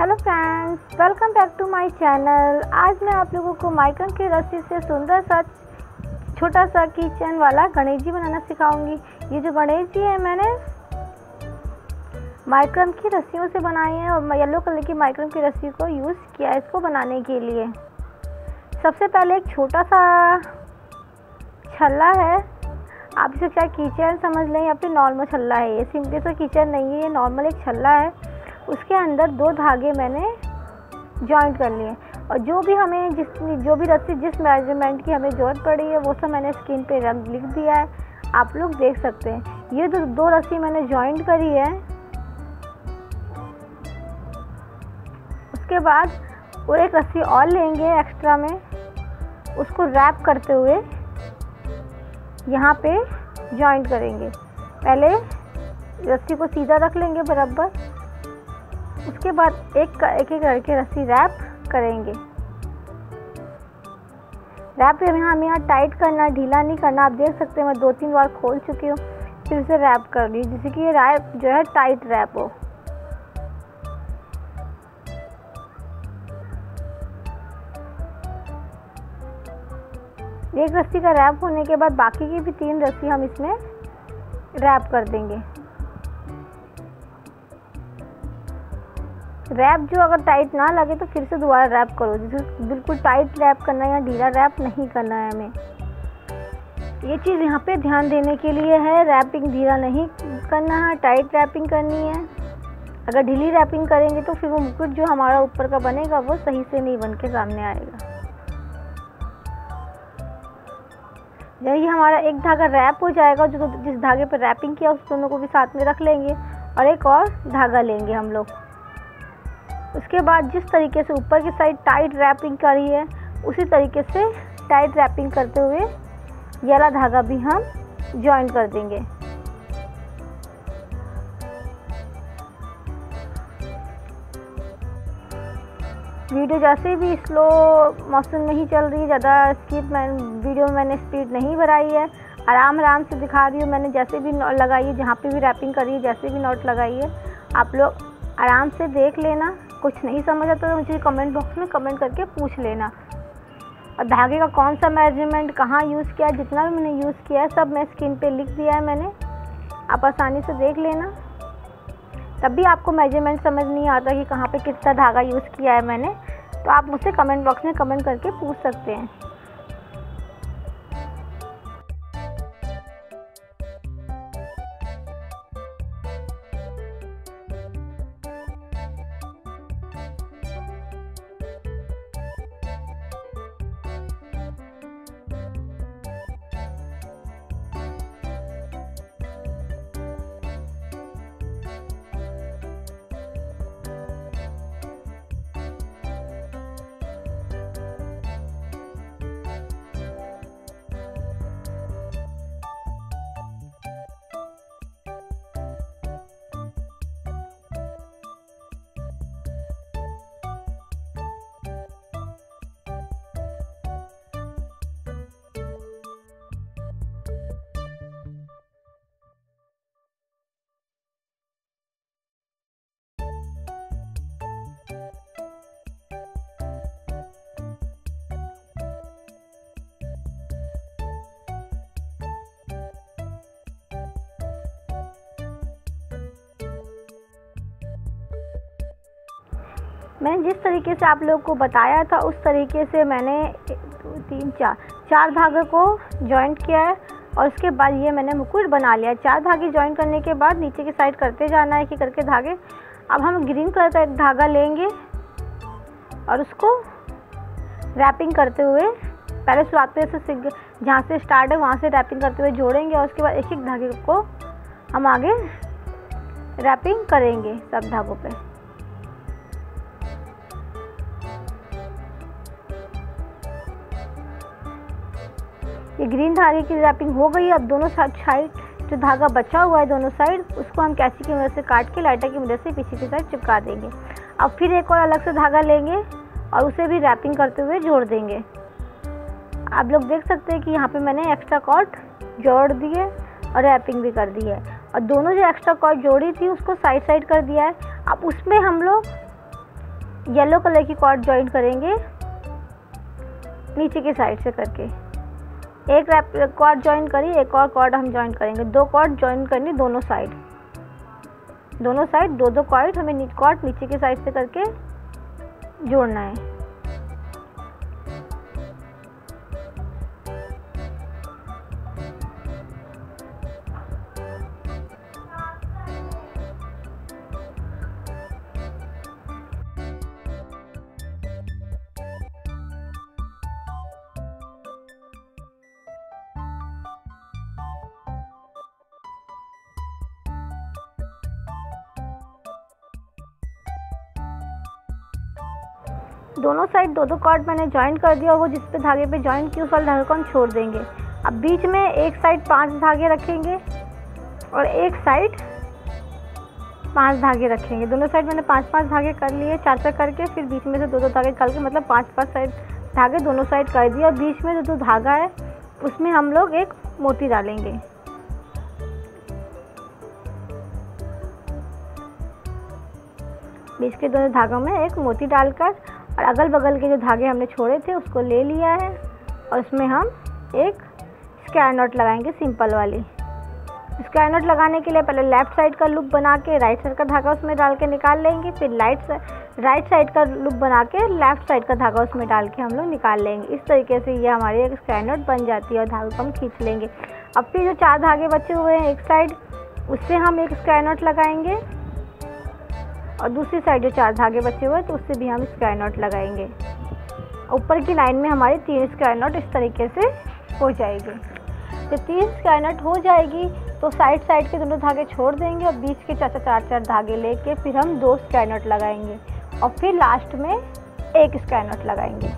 Hello friends welcome back to my channel आज मैं आप लोगों को माइकन की रस्सी से सुंदर सा छोटा सा किचन वाला गणेश जी बनाना सिखाऊँगी। ये जो गणेश जी है, मैंने माइक्रम की रस्सियों से बनाए हैं और येलो कलर की माइक्रम की रस्सी को यूज़ किया है इसको बनाने के लिए। सबसे पहले एक छोटा सा छल्ला है। आप इसे चाहे किचन समझ लें या फिर नॉर्मल छल्ला है? ये सिंपली सा किचन नहीं है, ये नॉर्मल एक छल्ला है। उसके अंदर दो धागे मैंने जॉइंट कर लिए। और जो भी हमें जिस जो भी रस्सी जिस मेज़रमेंट की हमें ज़रूरत पड़ी है, वो सब मैंने स्क्रीन पे रंग लिख दिया है। आप लोग देख सकते हैं। ये दो दो रस्सी मैंने जॉइंट करी है, उसके बाद वो एक रस्सी और लेंगे एक्स्ट्रा में। उसको रैप करते हुए यहाँ पे जॉइंट करेंगे। पहले रस्सी को सीधा रख लेंगे बराबर। उसके बाद एक एक एक करके रस्सी रैप करेंगे। रैप यहाँ हमें यहाँ टाइट करना, ढीला नहीं करना। आप देख सकते हैं, मैं दो तीन बार खोल चुकी हूँ, फिर उसे रैप कर ली जिससे कि ये रैप जो है टाइट रैप हो। एक रस्सी का रैप होने के बाद बाकी की भी तीन रस्सी हम इसमें रैप कर देंगे। रैप जो अगर टाइट ना लगे तो फिर से दोबारा रैप करो। जिसे बिल्कुल टाइट रैप करना है या ढीला रैप नहीं करना है हमें। ये चीज़ यहाँ पे ध्यान देने के लिए है। रैपिंग ढीला नहीं करना है, टाइट रैपिंग करनी है। अगर ढीली रैपिंग करेंगे तो फिर वो मुकुट जो हमारा ऊपर का बनेगा, वो सही से नहीं बन के सामने आएगा। जब ये हमारा एक धागा रैप हो जाएगा, जो जिस धागे पर रैपिंग किया, उस दोनों को भी साथ में रख लेंगे और एक और धागा लेंगे हम लोग। उसके बाद जिस तरीके से ऊपर की साइड टाइट रैपिंग करी है, उसी तरीके से टाइट रैपिंग करते हुए ये वाला धागा भी हम ज्वाइन कर देंगे। वीडियो जैसे भी स्लो मौसम में ही चल रही है, ज़्यादा स्पीड मैं वीडियो में मैंने स्पीड नहीं बढ़ाई है। आराम आराम से दिखा रही हूँ, मैंने जैसे भी नोट लगाई है, जहाँ पे भी रैपिंग करी है, जैसे भी नोट लगाई है, आप लोग आराम से देख लेना। कुछ नहीं समझ आता तो मुझे कमेंट बॉक्स में कमेंट करके पूछ लेना। और धागे का कौन सा मेज़रमेंट कहाँ यूज़ किया, जितना भी मैंने यूज़ किया है, सब मैं स्क्रीन पे लिख दिया है मैंने। आप आसानी से देख लेना। तब भी आपको मेज़रमेंट समझ नहीं आता कि कहाँ पे कितना धागा यूज़ किया है मैंने। तो आप मुझसे कमेंट बॉक्स में कमेंट करके पूछ सकते हैं। मैंने जिस तरीके से आप लोग को बताया था, उस तरीके से मैंने तीन, चार चार धागे को जॉइंट किया है और उसके बाद ये मैंने मुकुट बना लिया। चार धागे ज्वाइन करने के बाद नीचे की साइड करते जाना है कि करके धागे। अब हम ग्रीन कलर का एक धागा लेंगे और उसको रैपिंग करते हुए, पहले शुरुआत से जहाँ से स्टार्ट है, वहाँ से रैपिंग करते हुए जोड़ेंगे और उसके बाद एक एक धागे को हम आगे रैपिंग करेंगे सब धागों पे। ये ग्रीन धागे की रैपिंग हो गई, अब दोनों साइड जो धागा बचा हुआ है दोनों साइड उसको हम कैची की मदद से काट के लाइटर की मदद से पीछे की साइड चिपका देंगे। अब फिर एक और अलग से धागा लेंगे और उसे भी रैपिंग करते हुए जोड़ देंगे। आप लोग देख सकते हैं कि यहाँ पे मैंने एक्स्ट्रा कॉट जोड़ दिए और रैपिंग भी कर दी है। और दोनों जो एक्स्ट्रा कॉट जोड़ी थी, उसको साइड साइड कर दिया है। अब उसमें हम लोग येलो कलर की कॉट ज्वाइन करेंगे, नीचे के साइड से करके। एक रैप कॉर्ड ज्वाइन करी, एक और कॉर्ड हम ज्वाइन करेंगे। दो कॉर्ड ज्वाइन करनी दोनों साइड दोनों साइड दो दो कॉर्ड हमें कॉर्ड नीचे के साइड से करके जोड़ना है। दोनों साइड दो दो कॉर्ड मैंने ज्वाइन कर दिया और वो जिस पे धागे पे ज्वाइन की उस वाले धागे को हम छोड़ देंगे। अब बीच में एक साइड पाँच धागे रखेंगे और एक साइड पाँच धागे रखेंगे। दोनों साइड मैंने पाँच पाँच धागे कर लिए चार चार करके फिर बीच में से दो दो धागे निकाल के मतलब पाँच पाँच साइड धागे दोनों साइड कर दिए और बीच में जो जो धागा है, उसमें हम लोग एक मोती डालेंगे। बीच के दोनों धागों में एक मोती डालकर और अगल बगल के जो धागे हमने छोड़े थे, उसको ले लिया है और उसमें हम एक स्क्वायर नोट लगाएँगे सिंपल वाली। स्क्वायर नॉट लगाने के लिए पहले लेफ़्ट साइड का लुक बना के राइट साइड का धागा उसमें डाल के निकाल लेंगे, फिर राइट राइट साइड का लुक बना के लेफ़्ट साइड का धागा उसमें डाल के हम लोग निकाल लेंगे। इस तरीके से ये हमारी एक स्क्वायर नोट बन जाती है और धागे को हम खींच लेंगे। अब फिर जो चार धागे बचे हुए हैं एक साइड उससे हम एक स्क्वायर नोट लगाएँगे। और दूसरी साइड जो चार धागे बचे हुए हैं तो उससे भी हम स्क्वायर नॉट लगाएँगे। ऊपर की लाइन में हमारे तीन स्क्वायर नॉट इस तरीके से हो जाएगी। जब तीन स्क्वायर नॉट हो जाएगी तो साइड साइड के दोनों धागे छोड़ देंगे और बीच के चार चार चार धागे लेके फिर हम दो स्क्वायर नॉट लगाएँगे। और फिर लास्ट में एक स्क्वायर नॉट लगाएँगे।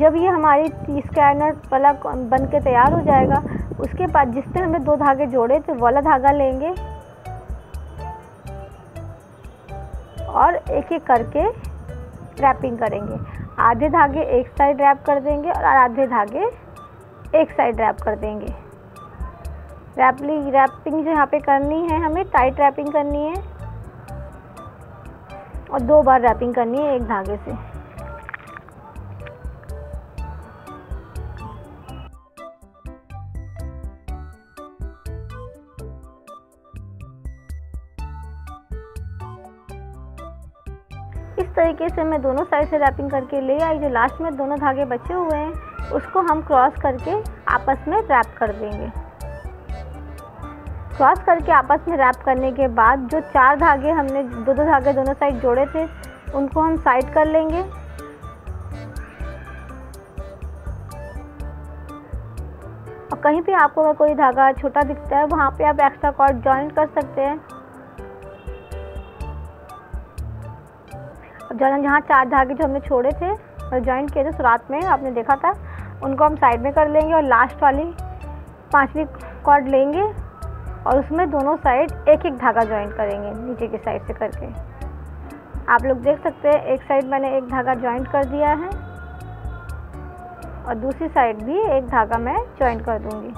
जब ये हमारी स्कैनर वाला बन के तैयार हो जाएगा, उसके बाद जिस पे हमने दो धागे जोड़े थे वाला धागा लेंगे। और एक एक करके रैपिंग करेंगे। आधे धागे एक साइड रैप कर देंगे और आधे धागे एक साइड रैप कर देंगे। रैपली रैपिंग जो यहाँ पे करनी है हमें टाइट रैपिंग करनी है। और दो बार रैपिंग करनी है एक धागे से। तरीके से मैं दोनों साइड से रैपिंग करके ले आई, जो लास्ट में दोनों धागे बचे हुए हैं, उसको हम क्रॉस करके आपस में रैप कर देंगे। क्रॉस करके आपस में रैप करने के बाद जो चार धागे हमने, दो दो धागे दोनों साइड जोड़े थे, उनको हम साइड कर लेंगे। और कहीं भी आपको अगर कोई धागा छोटा दिखता है, वहाँ पे आप एक्स्ट्रा कॉर्ड ज्वाइन कर सकते हैं। जहाँ जहाँ चार धागे जो हमने छोड़े थे और ज्वाइंट किए थे शुरुआत में, आपने देखा था, उनको हम साइड में कर लेंगे और लास्ट वाली पांचवी कॉर्ड लेंगे और उसमें दोनों साइड एक एक धागा ज्वाइन करेंगे, नीचे की साइड से करके। आप लोग देख सकते हैं, एक साइड मैंने एक धागा ज्वाइंट कर दिया है और दूसरी साइड भी एक धागा मैं ज्वाइंट कर दूँगी।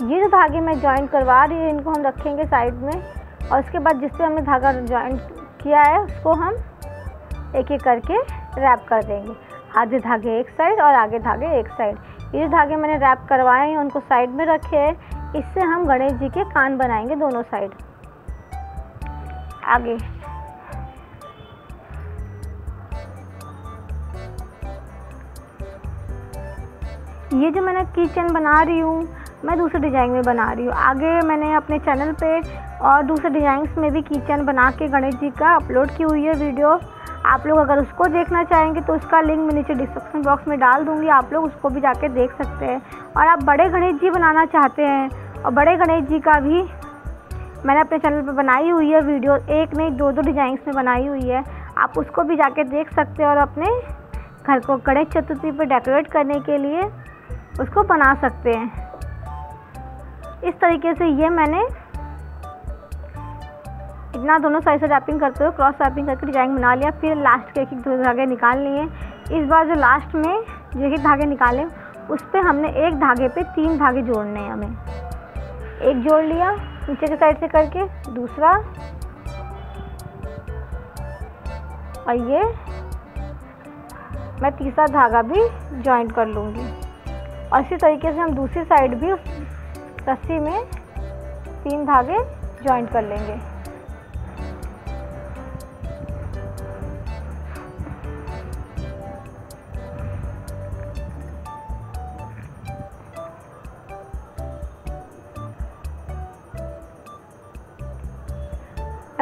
ये जो धागे मैं ज्वाइन करवा रही हूँ, इनको हम रखेंगे साइड में। और उसके बाद जिससे हमने धागा ज्वाइन किया है, उसको हम एक एक करके रैप कर देंगे। आधे धागे एक साइड और आगे धागे एक साइड ये जो धागे मैंने रैप करवाए हैं, उनको साइड में रखे हैं। इससे हम गणेश जी के कान बनाएँगे दोनों साइड आगे। ये जो मैंने किचन बना रही हूँ मैं दूसरे डिज़ाइन में बना रही हूँ। आगे मैंने अपने चैनल पे और दूसरे डिज़ाइंस में भी किचन बना के गणेश जी का अपलोड की हुई है वीडियो आप लोग अगर उसको देखना चाहेंगे तो उसका लिंक मैं नीचे डिस्क्रिप्शन बॉक्स में डाल दूँगी। आप लोग उसको भी जाके देख सकते हैं। और आप बड़े गणेश जी बनाना चाहते हैं और बड़े गणेश जी का भी मैंने अपने चैनल पर बनाई हुई है वीडियो एक नहीं, दो दो डिज़ाइंस में बनाई हुई है। आप उसको भी जाके देख सकते हैं और अपने घर को गणेश चतुर्थी पर डेकोरेट करने के लिए उसको बना सकते हैं। इस तरीके से ये मैंने इतना दोनों साइड से रैपिंग करते हुए, क्रॉस रैपिंग करके डिज़ाइन बना लिया, फिर लास्ट के एक एक धागे निकाल लिए। इस बार जो लास्ट में जो एक धागे निकाले, उस पर हमने एक धागे पे तीन धागे जोड़ने हैं हमें। एक जोड़ लिया नीचे के साइड से करके, दूसरा, और ये मैं तीसरा धागा भी ज्वाइंट कर लूँगी। और इसी तरीके से हम दूसरी साइड भी रस्सी में तीन धागे ज्वाइंट कर लेंगे।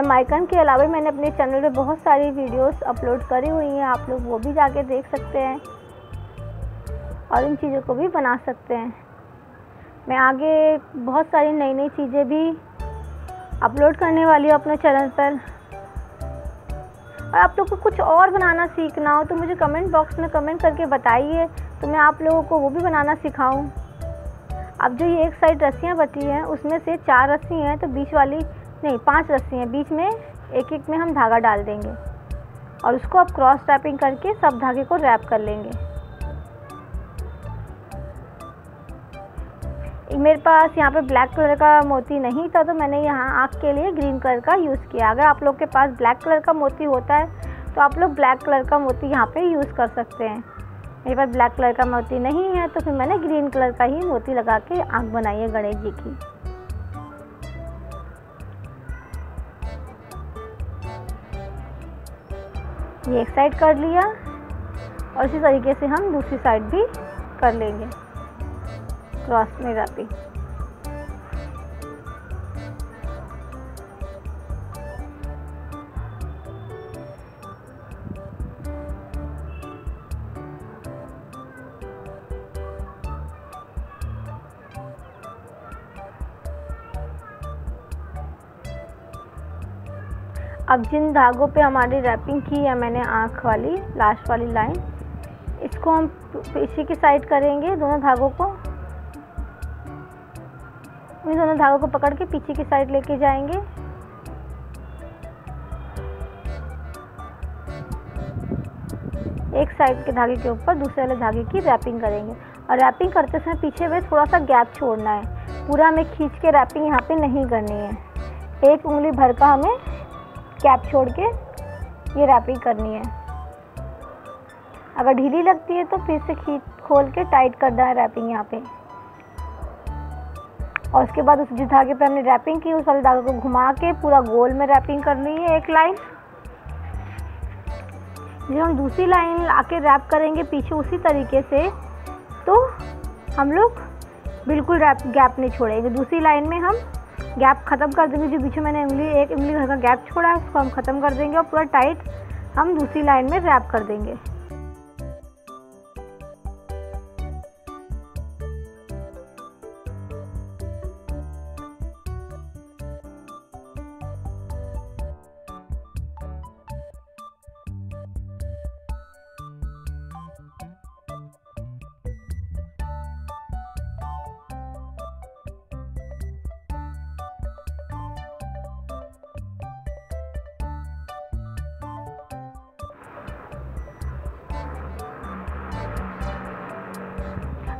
माइकन के अलावा मैंने अपने चैनल पे बहुत सारी वीडियोस अपलोड करी हुई हैं, आप लोग वो भी जाके देख सकते हैं और इन चीज़ों को भी बना सकते हैं। मैं आगे बहुत सारी नई नई चीज़ें भी अपलोड करने वाली हूँ अपने चैनल पर। और आप लोग को कुछ और बनाना सीखना हो तो मुझे कमेंट बॉक्स में कमेंट करके बताइए तो मैं आप लोगों को वो भी बनाना सिखाऊं। अब जो ये एक साइड रस्सियाँ बची हैं, उसमें से चार रस्सी हैं तो बीच वाली, नहीं, पाँच रस्सी हैं। बीच में एक एक में हम धागा डाल देंगे। और उसको आप क्रॉस रैपिंग करके सब धागे को रैप कर लेंगे। मेरे पास यहाँ पे ब्लैक कलर का मोती नहीं था तो मैंने यहाँ आँख के लिए ग्रीन कलर का यूज़ किया। अगर आप लोग के पास ब्लैक कलर का मोती होता है तो आप लोग ब्लैक कलर का मोती यहाँ पे यूज़ कर सकते हैं। मेरे पास ब्लैक कलर का मोती नहीं है तो फिर मैंने ग्रीन कलर का ही मोती लगा के आँख बनाई है गणेश जी की। ये एक साइड कर लिया, और इसी तरीके से हम दूसरी साइड भी कर लेंगे। में रैपिंग अब जिन धागों पे हमारी रैपिंग की है, मैंने आँख वाली लास्ट वाली लाइन, इसको हम पीछे की साइड करेंगे, दोनों धागों को? इन दोनों धागों को पकड़ के पीछे की साइड लेके जाएँगे। एक साइड के धागे के ऊपर दूसरे वाले धागे की रैपिंग करेंगे। और रैपिंग करते समय पीछे में थोड़ा सा गैप छोड़ना है। पूरा हमें खींच के रैपिंग यहाँ पे नहीं करनी है। एक उंगली भर का हमें कैप छोड़ के ये रैपिंग करनी है। अगर ढीली लगती है तो फिर से खींच, खोल के टाइट करना है रैपिंग यहाँ पे। और उसके बाद उस जिस धागे पे हमने रैपिंग की, उस वाले धागे को घुमा के पूरा गोल में रैपिंग करनी है एक लाइन जब हम दूसरी लाइन आके रैप करेंगे पीछे उसी तरीके से तो हम लोग बिल्कुल रैप गैप नहीं छोड़ेंगे। दूसरी लाइन में हम गैप ख़त्म कर देंगे, जो में मैंने उंगली, एक उंगली घर का गैप छोड़ा है, उसको हम ख़त्म कर देंगे और पूरा टाइट हम दूसरी लाइन में रैप कर देंगे।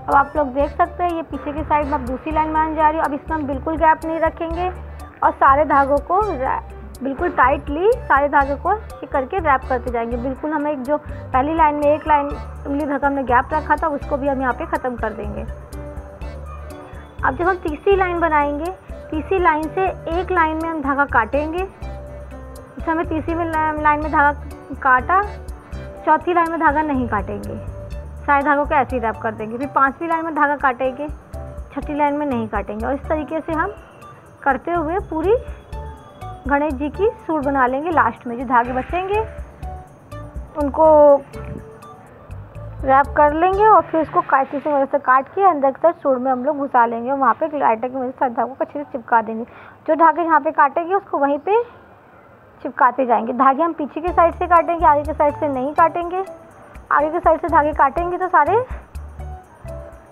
अब आप लोग देख सकते हैं, ये पीछे की साइड में अब दूसरी लाइन मान जा रही हूँ। अब इसमें हम बिल्कुल गैप नहीं रखेंगे और सारे धागों को बिल्कुल टाइटली सारे धागों को ये करके रैप करते जाएँगे। बिल्कुल हमें एक जो पहली लाइन में एक लाइन उंगली भर हमने गैप रखा था, उसको भी हम यहाँ पे ख़त्म कर देंगे। अब जब हम तीसरी लाइन बनाएँगे, तीसरी लाइन से एक लाइन में हम धागा काटेंगे। जैसे हमें तीसरी में लाइन में धागा काटा, चौथी लाइन में धागा नहीं काटेंगे। सारे धागों को ऐसे ही रैप कर देंगे। फिर पांचवी लाइन में धागा काटेंगे, छठी लाइन में नहीं काटेंगे। और इस तरीके से हम करते हुए पूरी गणेश जी की सूट बना लेंगे लास्ट में। जो धागे बचेंगे, उनको रैप कर लेंगे और फिर उसको काटी से मदद से काट के अंदर की तरफ़ सूट में हम लोग घुसा लेंगे और वहाँ पे लाइटर की मदद से धागों को अच्छे से चिपका देंगे। जो धागे यहाँ पे काटेंगे, उसको वहीं पे चिपकाते जाएँगे। धागे हम पीछे के साइड से काटेंगे, आगे के साइड से नहीं काटेंगे। आगे के साइड से धागे काटेंगे तो सारे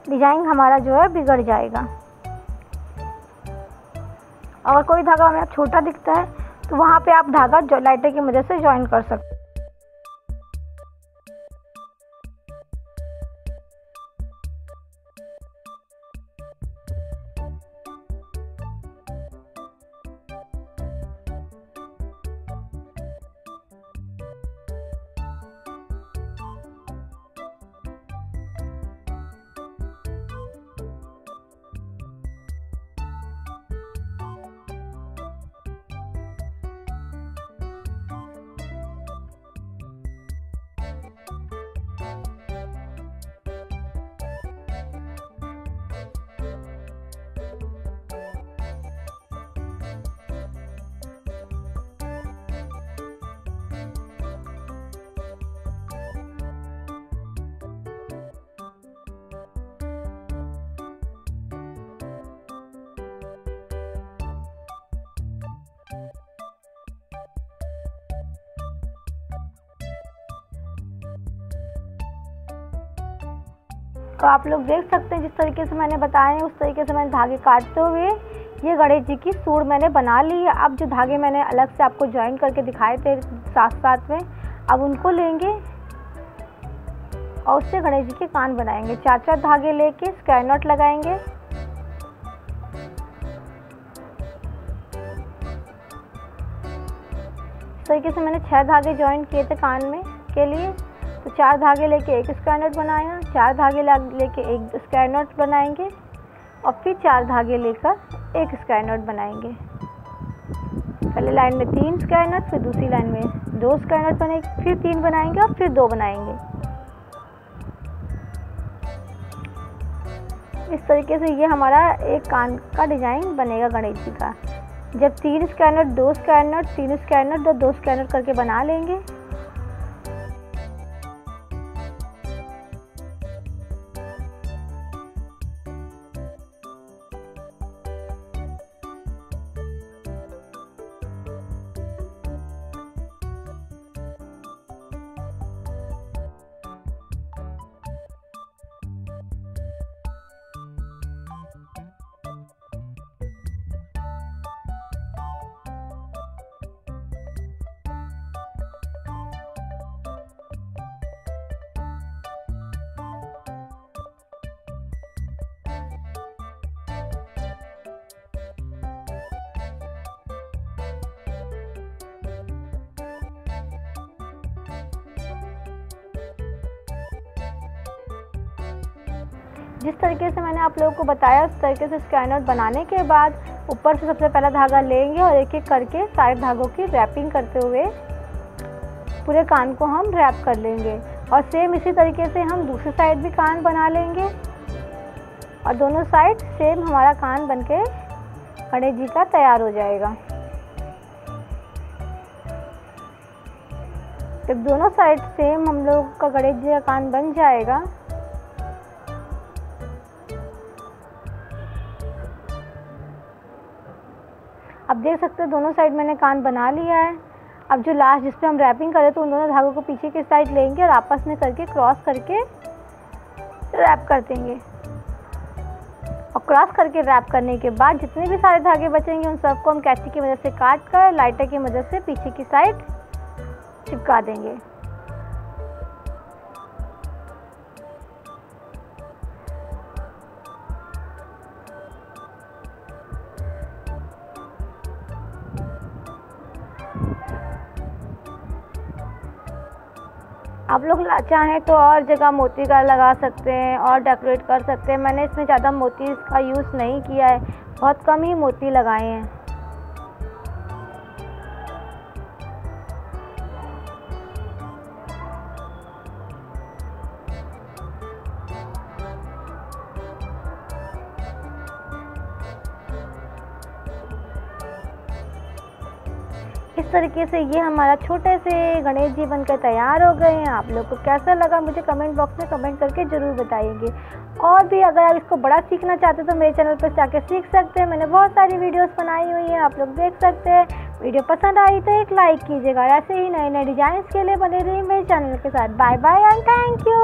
डिज़ाइन हमारा जो है बिगड़ जाएगा। अगर कोई धागा हमें छोटा दिखता है तो वहाँ पे आप धागा लाइटर की मदद से ज्वाइन कर सकते तो आप लोग देख सकते हैं जिस तरीके से मैंने बताया है उस तरीके से मैंने धागे काटते हुए ये गणेश जी की सूर मैंने बना ली है। अब जो धागे मैंने अलग से आपको ज्वाइन करके दिखाए थे साथ साथ में, अब उनको लेंगे और उससे गणेश जी के कान बनाएँगे। चार चार धागे लेके स्क्वायर नॉट लगाएँगे। इस तरीके से मैंने छह धागे ज्वाइन किए थे कान में, के लिए। तो चार धागे लेके एक स्क्वायर नोट बनाया, चार धागे लेके एक स्क्वायर नोट बनाएँगे और फिर चार धागे लेकर एक स्क्वायर नोट बनाएँगे। पहले लाइन में तीन स्क्वायर नोट फिर दूसरी लाइन में दो स्क्वायर नोट बनेंगे, फिर तीन बनाएँगे और फिर दो बनाएँगे। इस तरीके से ये हमारा एक कान का डिज़ाइन बनेगा गणेश जी का। जब तीन स्क्वायर दो स्क्वायर नोट तीन स्क्वायर नोट दो दो स्क्वायर करके बना लेंगे। जिस तरीके से मैंने आप लोगों को बताया, उस तरीके से स्कैनर बनाने के बाद ऊपर से सबसे पहला धागा लेंगे और एक एक करके सारे धागों की रैपिंग करते हुए पूरे कान को हम रैप कर लेंगे। और सेम इसी तरीके से हम दूसरी साइड भी कान बना लेंगे। और दोनों साइड सेम हमारा कान बन के गणेश जी का तैयार हो जाएगा। जब दोनों साइड सेम हम लोग का गणेश जी का कान बन जाएगा अब देख सकते हो दोनों साइड मैंने कान बना लिया है। अब जो लास्ट जिस पर हम रैपिंग करें तो उन दोनों धागों को पीछे की साइड लेंगे और आपस में करके क्रॉस करके रैप कर देंगे। और क्रॉस करके रैप करने के बाद जितने भी सारे धागे बचेंगे, उन सबको हम कैची की मदद से काट कर लाइटर की मदद से पीछे की साइड चिपका देंगे। लोग चाहें तो और जगह मोती का लगा सकते हैं और डेकोरेट कर सकते हैं। मैंने इसमें ज़्यादा मोती का यूज़ नहीं किया है। बहुत कम ही मोती लगाए हैं। इस तरीके से ये हमारा छोटे से गणेश जी बनकर तैयार हो गए हैं। आप लोग को कैसा लगा मुझे कमेंट बॉक्स में कमेंट करके ज़रूर बताइएगा। और भी अगर आप इसको बड़ा सीखना चाहते हैं तो मेरे चैनल पर जाके सीख सकते हैं। मैंने बहुत सारी वीडियोस बनाई हुई हैं, आप लोग देख सकते हैं। वीडियो पसंद आई तो एक लाइक कीजिएगा। ऐसे ही नए नए डिज़ाइन के लिए बने रहिए मेरे चैनल के साथ। Bye bye and thank you